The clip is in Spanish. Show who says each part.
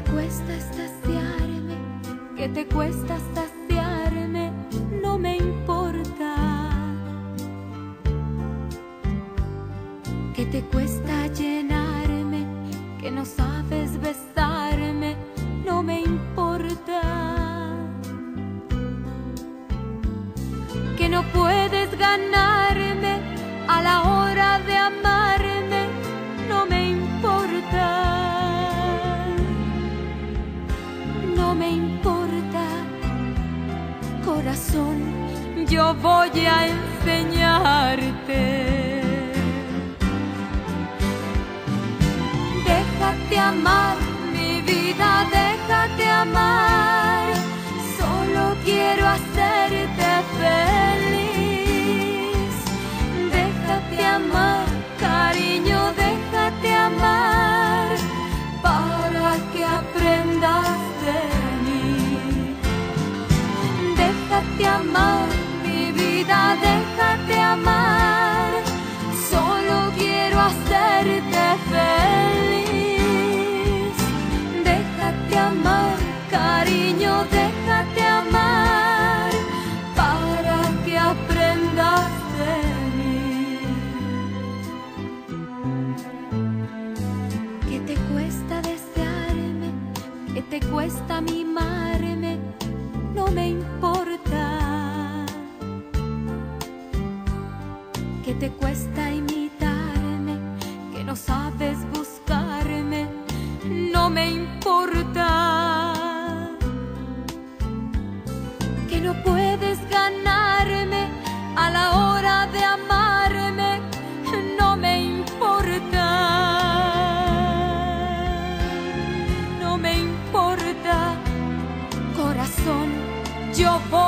Speaker 1: te cuesta saciarme, que te cuesta saciarme, no me importa. Que te cuesta llenarme, que no sabes besarme, no me importa. Que no puedes ganar me importa, corazón, yo voy a enseñarte. Déjate amar, mi vida, déjate amar. Solo quiero hacerte feliz. Déjate amar, cariño, déjate amar. Para que aprendas de mí. Que te cuesta desearme, que te cuesta mimarme, Que te cuesta imitarme, que no sabes buscarme, no me importa. Que no puedes ganarme a la hora de amarme, no me importa. No me importa, corazón, yo voy